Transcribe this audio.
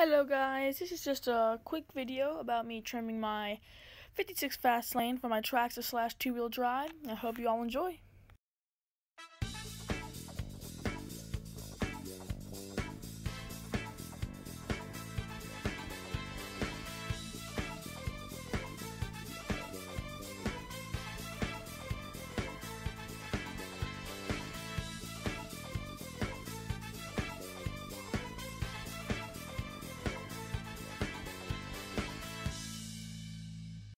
Hello guys, this is just a quick video about me trimming my 56 Fastlane for my Traxxas slash two-wheel drive. I hope you all enjoy.